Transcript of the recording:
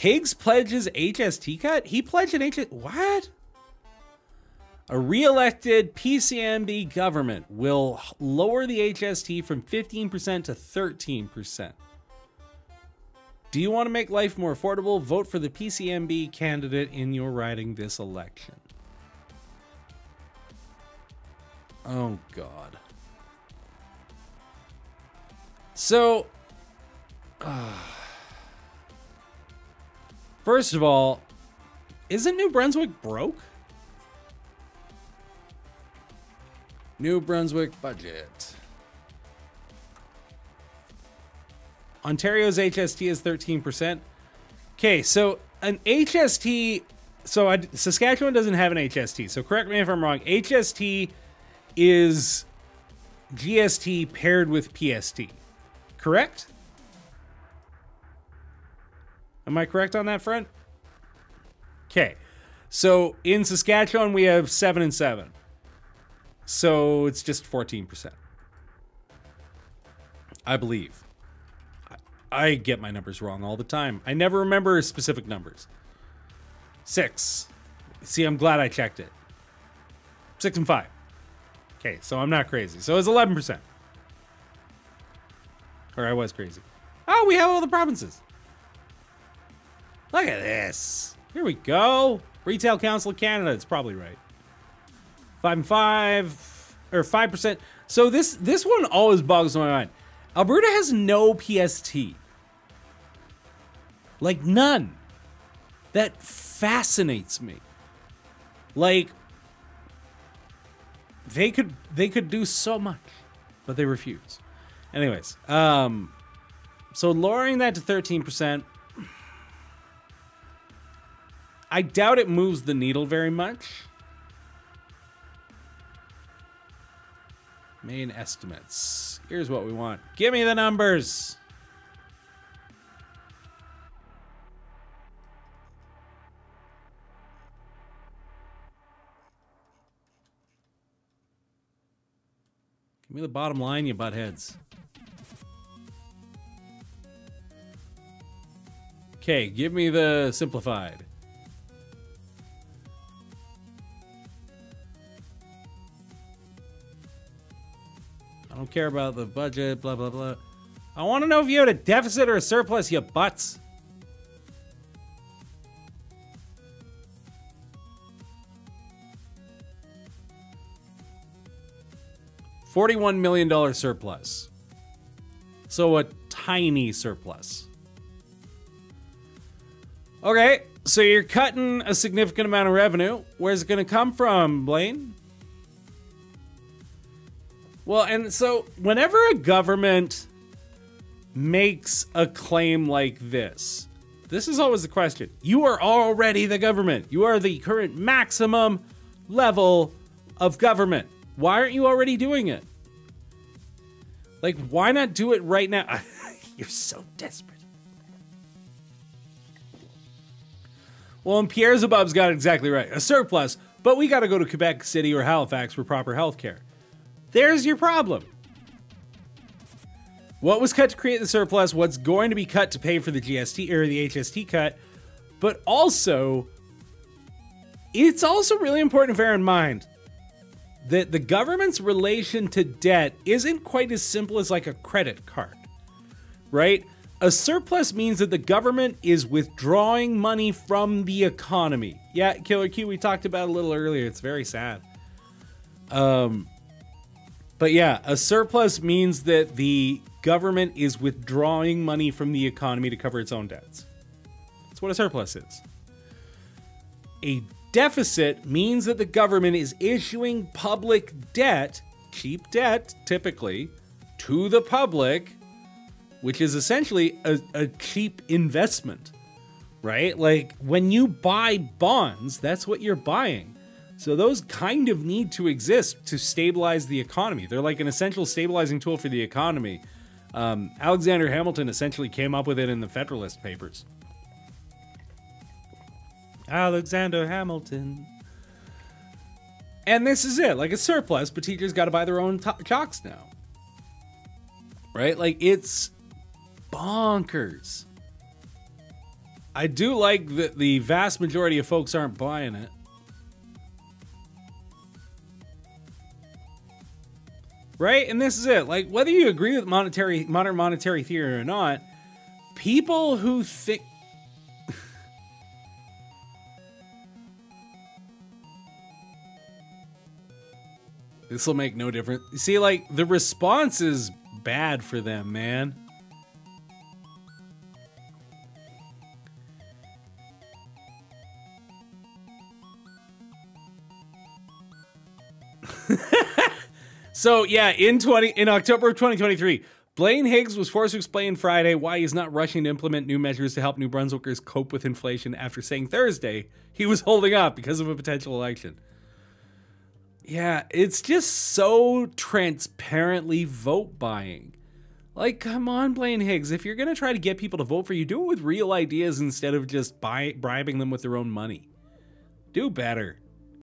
Higgs pledges HST cut? He pledged an HST. What? A re-elected PCNB government will lower the HST from 15% to 13%. Do you want to make life more affordable? Vote for the PCNB candidate in your riding this election. Oh, God. So, uh, first of all, isn't New Brunswick broke? New Brunswick budget. Ontario's HST is 13%. Okay, so an HST, so I, Saskatchewan doesn't have an HST. So correct me if I'm wrong. HST is GST paired with PST, correct? Am I correct on that front? Okay, so in Saskatchewan we have seven and seven. So it's just 14%. I believe. I get my numbers wrong all the time. I never remember specific numbers. Six. See, I'm glad I checked it. Six and five. Okay, so I'm not crazy. So it's 11%. Or I was crazy. Oh, we have all the provinces. Look at this. Here we go. Retail Council of Canada. It's probably right. Five and five, or five percent. So this this one always boggles my mind. Alberta has no PST, like none. That fascinates me. Like they could they could do so much, but they refuse. Anyways, um, so lowering that to thirteen percent. I doubt it moves the needle very much. Main estimates. Here's what we want. Give me the numbers. Give me the bottom line, you buttheads. Okay, give me the simplified. Care about the budget, blah, blah, blah. I want to know if you had a deficit or a surplus, you butts. $41 million surplus. So a tiny surplus. Okay, so you're cutting a significant amount of revenue. Where's it going to come from, Blaine? Well, and so whenever a government makes a claim like this, this is always the question. You are already the government. You are the current maximum level of government. Why aren't you already doing it? Like, why not do it right now? You're so desperate. Well, and Pierre Zabob's got it exactly right. A surplus, but we got to go to Quebec City or Halifax for proper health care. There's your problem. What was cut to create the surplus? What's going to be cut to pay for the GST or the HST cut? But also, it's also really important to bear in mind that the government's relation to debt isn't quite as simple as like a credit card, right? A surplus means that the government is withdrawing money from the economy. Yeah, Killer Q, we talked about a little earlier. It's very sad. Um, but yeah, a surplus means that the government is withdrawing money from the economy to cover its own debts. That's what a surplus is. A deficit means that the government is issuing public debt, cheap debt typically, to the public, which is essentially a, a cheap investment, right? Like when you buy bonds, that's what you're buying. So those kind of need to exist to stabilize the economy. They're like an essential stabilizing tool for the economy. Um, Alexander Hamilton essentially came up with it in the Federalist Papers. Alexander Hamilton. And this is it, like a surplus, but teachers got to buy their own chalks now. Right? Like it's bonkers. I do like that the vast majority of folks aren't buying it. Right? And this is it. Like whether you agree with monetary modern monetary theory or not, people who think This will make no difference. See, like, the response is bad for them, man. so yeah, in twenty in October of 2023, Blaine Higgs was forced to explain Friday why he's not rushing to implement new measures to help New Brunswickers cope with inflation after saying Thursday he was holding up because of a potential election. Yeah, it's just so transparently vote buying. Like, come on, Blaine Higgs. If you're going to try to get people to vote for you, do it with real ideas instead of just buy, bribing them with their own money. Do better.